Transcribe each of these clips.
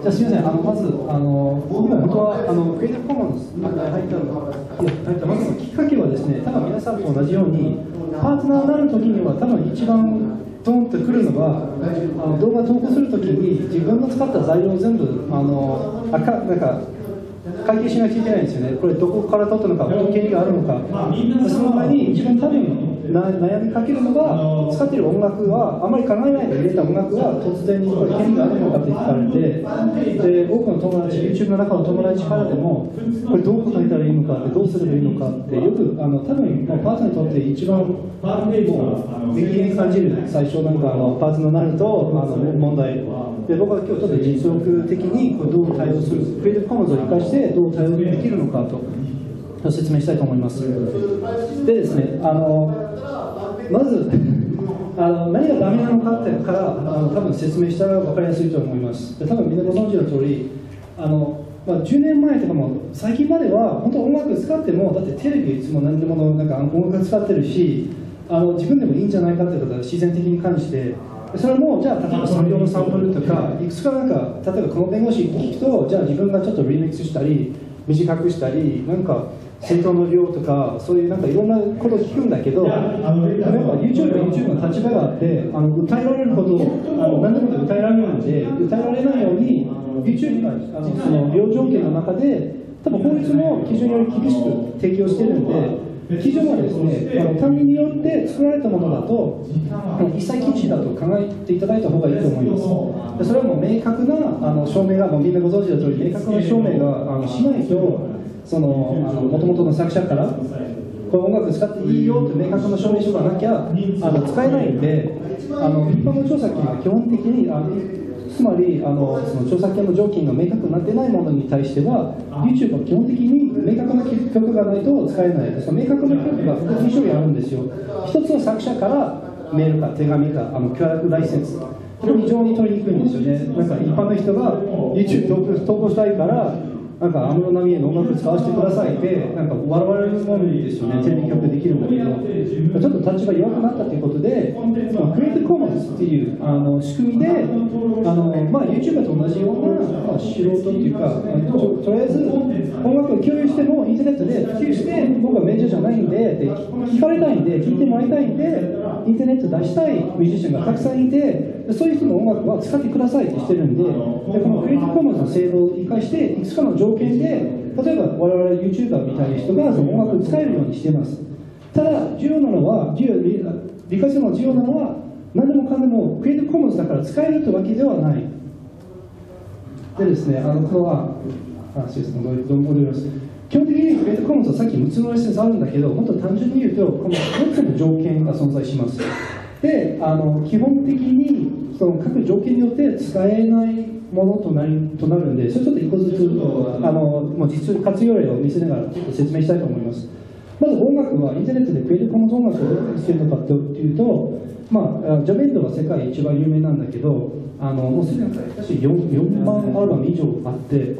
じゃあすみません、あのまず、あの今、本当はあのクリエイティブコモンズに入ったのいや入ったまずのきっかけはですね、多分皆さんと同じように、パートナーになるときには、多分一番ドンとくるのは、あの動画投稿するときに、自分の使った材料を全部、あのあかなんか会計しなきゃいけないんですよね、これ、どこから取ったのか、本権利があるのか、その前に、自分、多分な悩みかけるのが、使っている音楽は、あまり考えないで入れた音楽は、突然にこれ、権利があるのかって聞かれて、で多くの友達、YouTube の中の友達からでも、これ、どう答えたらいいのかって、どうすればいいのかって、よく、あの多分パートナーにとって一番、もう、激に感じる、最初なんかあの、パートナーになると、あの問題。で僕は今日ちょっと実力的にこれどう対応する、クリエイティブコモンズを生かしてどう対応できるのかと説明したいと思います。でですね、あのまずあの何がダメなのかってからあの多分説明したら分かりやすいと思います。で多分みんなご存知の通り、あのまあ、10年前とかも最近までは本当音楽使ってもだってテレビいつも何でものなんか音楽使ってるしあの自分でもいいんじゃないかってことは自然的に感じてそれもじゃあ例えば産業のサンプルとかいくつかなんか例えばこの弁護士聞くとじゃあ自分がちょっとリミックスしたり短くしたりなんか政党の量とかそういうなんかいろんなことを聞くんだけど例えば YouTube は YouTube の立場があってあの歌えられることをあの何でも歌えられるので歌えられないように YouTube があのその両条件の中で多分法律も基準より厳しく提供してるんで基準はですね、あの単によって作られたものだと、一切禁止だと考えていただいた方がいいと思います。それはもう明確なあの証明が、もうみんなご存知の通り、明確な証明があのしないと、そのもともとの作者から、この音楽使っていいよって明確な証明書がなきゃあの使えないんで、あの一般の著作権は基本的にあのつまりあのその著作権の条件が明確になってないものに対しては YouTube は基本的に明確な曲がないと使えない。その明確な曲が2種類あるんですよ。一つは作者からメールか手紙かあの許諾ライセンス。これ非常に取りにくいんですよね。なんか一般の人が YouTube 投稿したいからなんか安室奈美恵の音楽使わせてくださいってなんか我々のものですよね。テレビ局できるんだけどちょっと立場弱くなったということで、まあ、クリエイティブコモンズっていうあの仕組みであの、まあ、YouTuber と同じような、まあ、素人っていうかととりあえず音楽を共有してもインターネットで普及して僕はメジャーじゃないんでで聞かれたいんで聞いてもらいたいんでインターネット出したいミュージシャンがたくさんいてそういう人の音楽は使ってくださいってしてるんででこのクリエイティブコモンズの制度を生かしていくつかの条件で例えば我々 YouTuber みたいな人がその音楽を使えるようにしてます。ただ重要なのは重要理理解するの重要なのは何でもかんでもクリエイティブコモンズだから使えるってわけではない。でですねあのこれはあすいませんどう戻ります。基本的にクリエイティブコモンズはさっき6つのレッスンあるんだけど本当単純に言うとこの4つの条件が存在します。であの基本的にその各条件によって使えないものとなりとなるんで、それちょっと一個ずつあのもう実活用例を見せながらちょっと説明したいと思います。まず音楽はインターネットでクリエイティブコモンズ音楽をどうやってしてるのかというと、まあ、ジャベンドは世界一番有名なんだけど、あのもうすでに確か 4, 4万アルバム以上あって、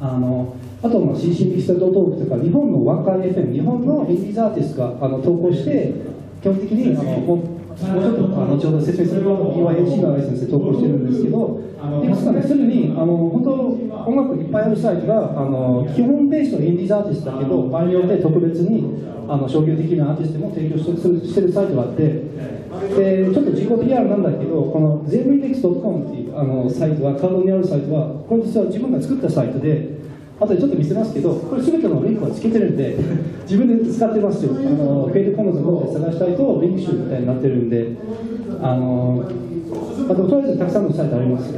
あのあとまあ CC ピストルトークとか、日本のワンカー FM、日本のインディーズアーティストがあの投稿して、基本的にあのもうちょっと後ほど説明すると EYFC のライセンスで投稿してるんですけど、いくつかね、すぐにあの本当音楽いっぱいあるサイトがあの基本ベースのインディーズアーティストだけど、場合によって特別にあの商業的なアーティストも提供してるしてるサイトがあって、でちょっと自己 PR なんだけど、この ZenRemix.com っていうあのサイトは、カードにあるサイトは、これ実は自分が作ったサイトで、あとでちょっと見せますけど、これ全てのリンクはつけてるんで、自分で使ってますよ。あのクリエイティブコモンズの方で探したいと、リンク集みたいになってるんで、あのあととりあえずたくさんのサイトあります。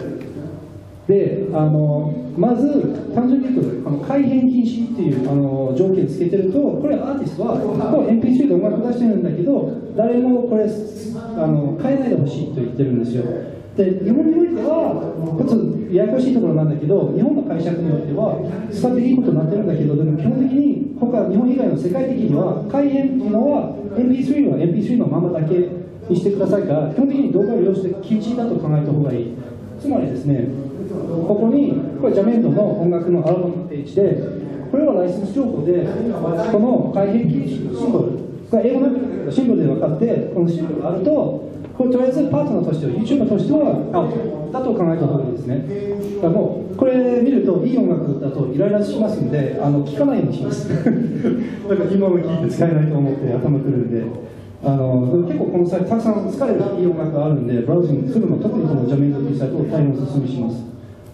で、あのまず単純に言うと、あの改変禁止っていうあの条件つけてると、これアーティストは、これ MP3 で音楽出してるんだけど、誰もこれあの変えないでほしいと言ってるんですよ。で日本においては、ちょっとややこしいところなんだけど、日本の解釈においては、使っていいことになってるんだけど、でも基本的に、他日本以外の世界的には、改変っていうのは、MP3 は MP3 のままだけにしてくださいから、基本的に動画を利用して禁止だと考えた方がいい。つまりですね、ここに、これ、ジャメンドの音楽のアルバムのページで、これはライセンス情報で、この改変禁止のシンボル、これ英語のシンボルで分かって、このシンボルがあると、これとりあえずパートナーとしては YouTuber としてはアウトだと考えた方がいいですね。だからもうこれ見るといい音楽だとイライラしますんであの聞かないようにします。だから今の聞いて使えないと思って頭くるんで。あの結構このサイトたくさん疲れるいい音楽があるんでブラウジングするの特にこのジャメイドというサイトを大変お勧めします。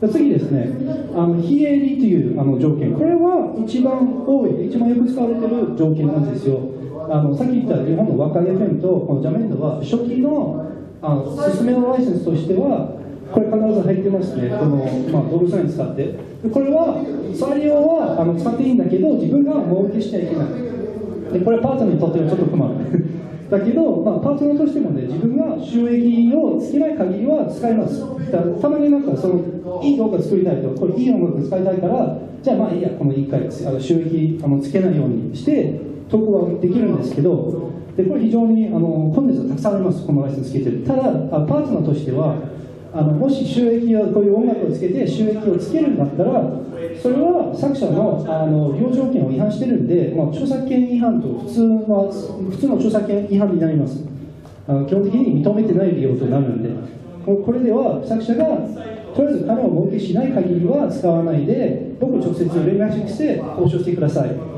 次ですね、あの非営利というあの条件、これは一番多い、一番よく使われている条件なんですよ。あのさっき言った日本の若い FM とこのジャメンドは初期のあの進めのライセンスとしてはこれ必ず入ってますね、この、まあ、ドルサイン使って。これは、採用はあの使っていいんだけど、自分が儲けしちゃいけない。で、これパートナーにとってはちょっと困る。だけど、まあ、パートナーとしてもね、自分が収益をつけない限りは使います。たまになんかその、いい動画作りたいと、これいい音楽使いたいから、じゃあまあいいや、この1回あの収益あのつけないようにして、投稿はできるんですけど、でこれ非常にあのコンテンツがたくさんあります、このライセンスつけてる。ただ、パートナーとしては、あのもし収益をこういう音楽をつけて収益をつけるんだったらそれは作者のあの利用条件を違反してるんで、まあ、著作権違反と普通の普通の著作権違反になりますあの基本的に認めてない利用となるんでこれでは作者がとりあえず金を儲けしない限りは使わないで僕直接連絡して交渉してください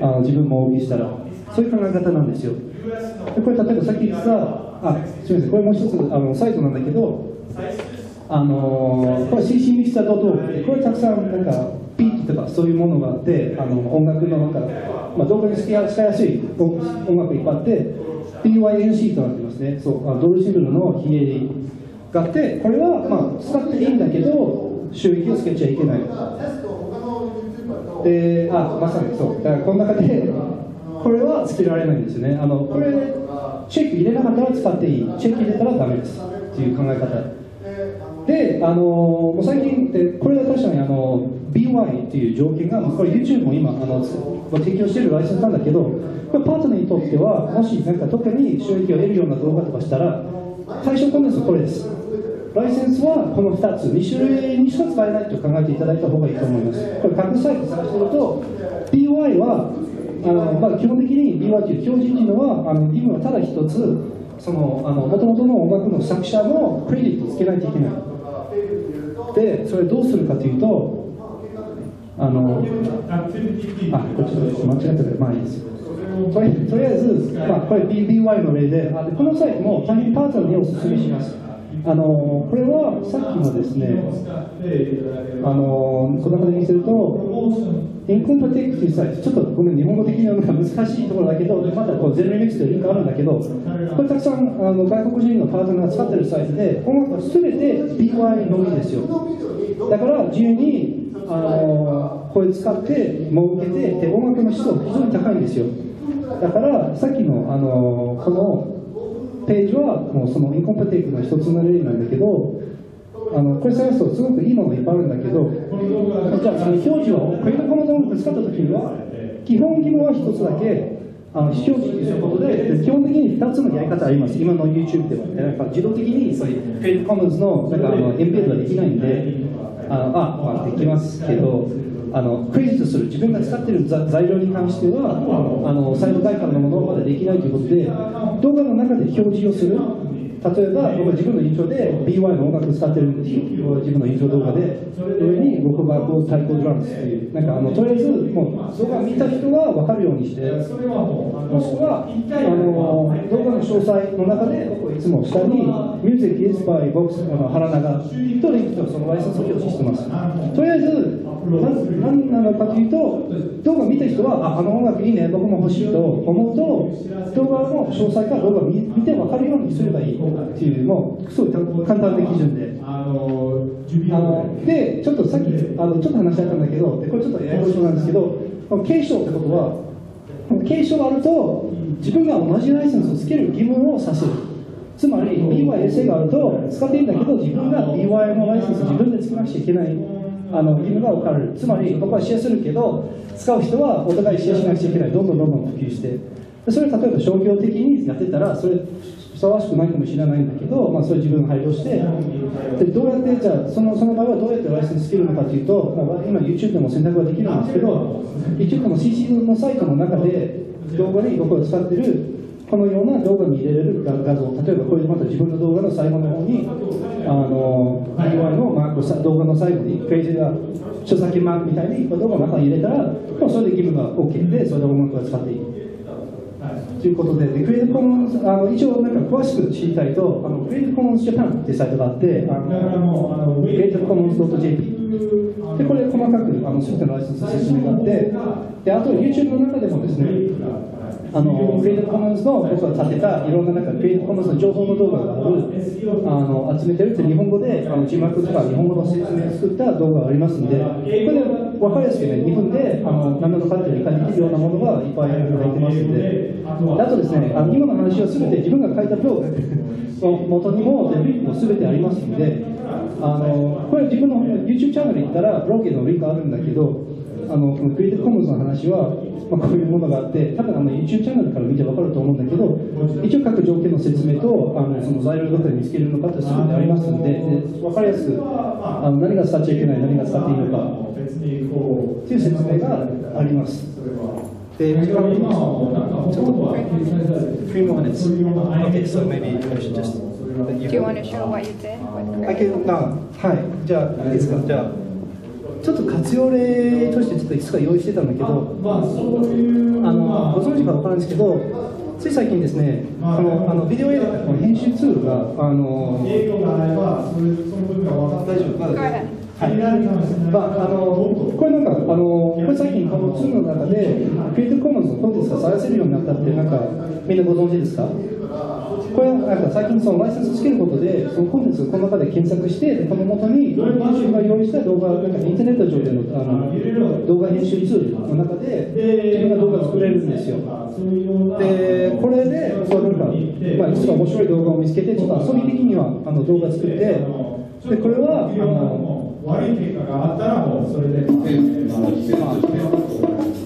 あの自分も儲けしたらそういう考え方なんですよ。でこれ例えばさっき言ったあすみませんこれもう一つあのサイトなんだけどあのこれ CC ミキサー .org これたくさんなんかピーとかそういうものがあってあの音楽のなんか、まあ、動画に使いやすい音楽いっぱいあって PYNC となってますね。そうあドルシブルの非営利があってこれは、まあ、使っていいんだけど収益をつけちゃいけない。であまさにそう。だからこの中でこれはつけられないんですよね。あのこれチェック入れなかったら使っていい。チェック入れたらダメですっていう考え方。で、あのもう最近で、これは確かにあの BY っていう条件が、これ YouTube も今あの、提供しているライセンスなんだけど、これパートナーにとっては、もしなんか特に収益を得るような動画とかしたら、対象コンテンツはこれです。ライセンスはこの2つ、2種類にしか使えないと考えていただいた方がいいと思います。これ、各サイト探してると、BY は、あのまあ、基本的に BY という標準っていうのは、あの義務はただ一つ、そのあの元々の音楽の作者のクレジットをつけないといけない。でそれどうするかというとあのあこれちょっと間違ってたまあいいですとりあえず、まあ、これ BBY の例であこのサイトも大変パートナーにお勧めしますあのこれはさっきのですねあのこの中で見せるとインコンパテックというサイトちょっとごめん日本語的には難しいところだけどまだこうゼロリミックスでリンクあるんだけどこれたくさんあの外国人のパートナーが使ってるサイトで音楽は全て BY のみですよ。だから自由にあのこれ使って儲けてで音楽の質は非常に高いんですよ。だからさっきのあのこのページはもうそのインコンパティブの一つの例なんだけどあのこれ探すとすごくいいものいっぱいあるんだけどじゃあその表示をこれのこの音楽使った時には基本義務は一つだけあの非表示ということで基本的に2つのやり方あります。今の YouTube ではなんか自動的にそういうフェイクコモンズのなんかあのエンペードはできないんでああ、まあ、できますけどあのクレジットする自分が使っている材料に関してはあのサイト外観のものまだできないということで動画の中で表示をする。例えば僕は自分のイントロで BY の音楽を使ってるんですよ自分のイントロ動画で上に僕がこう太鼓ドラムスっていうなんかあのとりあえずもう動画見た人が分かるようにしてもしくはあの動画の詳細の中でいつも下に Music is by Box の原永とリンクとそのライセンスを表示してます。とりあえず何なのかというと動画見た人はああの音楽いいね僕も欲しいと思うと動画の詳細から動画見見て分かるようにすればいいっていうもうすごい簡単な基準であのでちょっとさっきあのちょっと話し合ったんだけどこれちょっとややこしなんですけど継承ってことは継承があると自分が同じライセンスをつける義務を指す。つまり BYSA があると使っていいんだけど自分が BY のライセンスを自分でつけなくちゃいけない。あの義務が置かれる。つまり僕はシェアするけど使う人はお互いシェアしなくちゃいけない。どんどんどんどん普及して。それ例えば商業的にやってたらそれふさわしくないかもしれないんだけど、まあ、それ自分が配慮してでどうやってじゃあそのその場合はどうやってライセンスつけるのかというと、まあ、今 YouTube でも選択ができるんですけど YouTube の CC のサイトの中で動画に僕が使ってるこのような動画に入れれる画像、例えばこれでまた自分の動画の最後の方に、あの、UI のマークを動画の最後に、ページが著作権マークみたいにこの動画の中に入れたら、もうそれで気分が OK で、それで音楽が使っていい。ということで、でクリエイトコモンズ、あの一応なんか詳しく知りたいと、あのクリエイトコモンズジャパンっていうサイトがあって、あのクリエイトコモンズ .jp で、これ細かくあの全てのライセンス説明があって、であと YouTube の中でもですね、あのクリエイトコモンズの僕が立てたいろんななんかクリエイトコモンズの情報の動画があるあの集めてるって日本語であの字幕とか日本語の説明を作った動画がありますんでこれで分かりやすくね2分であの何でもかんで理解できるようなものがいっぱい入ってますんであとですねあの今の話は全て自分が書いたブログの元にも全部全てありますんであのこれ自分の YouTube チャンネル行ったらブログのリンクあるんだけどあのこのクリエイティブコモンズの話は、まあ、こういうものがあって多分あの YouTube チャンネルから見て分かると思うんだけど一応各条件の説明とあのその材料どこで見つけるのかって全てありますのでで分かりやすくあの何が使っちゃいけない何が使っていいのかっていう説明があります。で、時間ちょっと、three more minutes. Okay, so maybe I should just. Do you want to show what you did? I can, はい、じゃあ、いいですか、じゃあ。ちょっと活用例としてちょっといくつか用意してたんだけど、あのご存知か分からないんですけど、つい最近ですね、このあのビデオ映画の編集ツールが、あの大丈夫かはい、まあ、あのこれなんかあのこれ最近このツールの中でクリエイティブコモンズのコンテンツが探せるようになったってなんかみんなご存知ですか？これはなんか最近そのライセンスつけることで、そのコンテンツをこの中で検索して、この元に編集が用意した動画、なんかインターネット上でのあの動画編集ツールの中で、自分が動画作れるんですよ。で、これで、そうなんか、まあ、いくつか面白い動画を見つけて、ちょっと遊び的にはあの動画作って、で、これは、あの、悪い結果があったらもうそれで、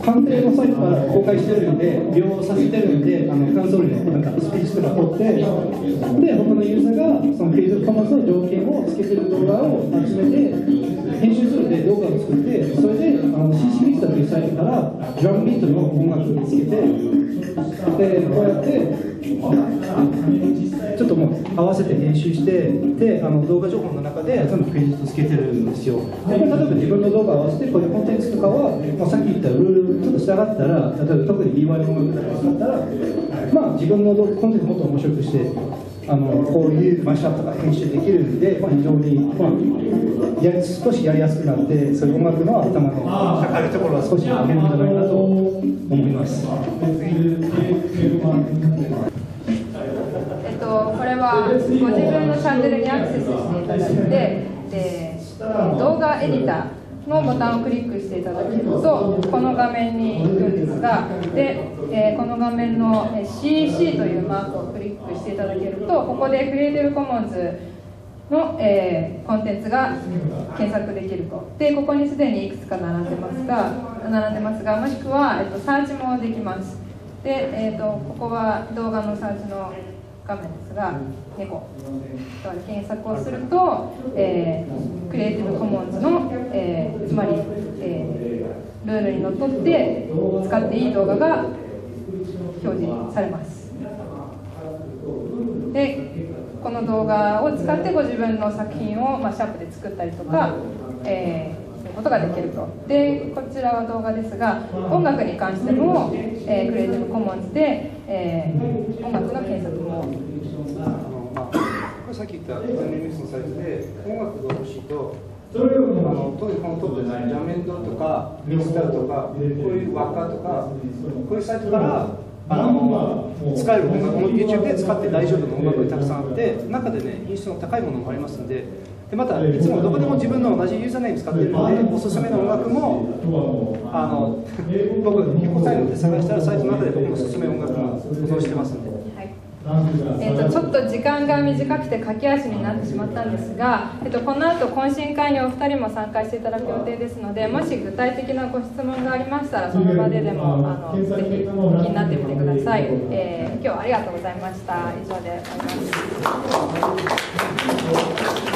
判定のサイトから公開してるんで、利用させてるんで、あの感想になんかスピーチとか取って、で、他のユーザーがそのフェイズコマスの条件をつけてる動画を集めて、編集するんで動画を作って、それであの CC ミキサーというサイトからドラムビートの音楽をつけて、で、こうやって、ちょっともう合わせて編集してであの動画情報の中で全部クレジットつけてるんですよ。で例えば自分の動画を合わせてこういうコンテンツとかは、まあ、さっき言ったルールちょっと従ったら例えば特に DY の音楽だったらまあ自分のコンテンツもっと面白くしてあのこういうマッシュアップが編集できるんで、まあ、非常に、まあ、や少しやりやすくなってそういう音楽の頭のかかるところは少し上げるんじゃないかと思います。はご自分のチャンネルにアクセスしていただいてで動画エディターのボタンをクリックしていただけるとこの画面に行くんですがで、えー、この画面の CC というマークをクリックしていただけるとここでクリエイティブコモンズの、えー、コンテンツが検索できると。でここにすでにいくつか並んでますが並んでますがもしくは、えっと、サーチもできます。で、えーとここは動画のサーチの画面ですが、猫。と検索をすると、えー、クリエイティブコモンズの、えー、つまり、えー、ルールにのっとって使っていい動画が表示されます。でこの動画を使ってご自分の作品を、まあ、シャープで作ったりとか、えーことができると。でこちらは動画ですが音楽に関しても、えー、クリエイティブコモンズで、えー、音楽の検索も。さっき言ったジャネミスのサイトで音楽が欲しいとあの特にこのトップでジャメンドとかミスターとかこういうワッカーとかこういうサイトからあの使える音楽も YouTube で使って大丈夫な音楽がたくさんあって中でね品質の高いものもありますんででまたいつもどこでも自分の同じユーザーネーム使ってるのでおすすめの音楽もあの 僕ヒコサイトで探したらサイトの中で僕のおすすめ音楽も保存してますんで。えーと、ちょっと時間が短くて駆け足になってしまったんですが、えーと、この後懇親会にお二人も参加していただく予定ですのでもし具体的なご質問がありましたらその場ででもあのぜひお気になってみてください、えー、今日はありがとうございました。以上で終わります。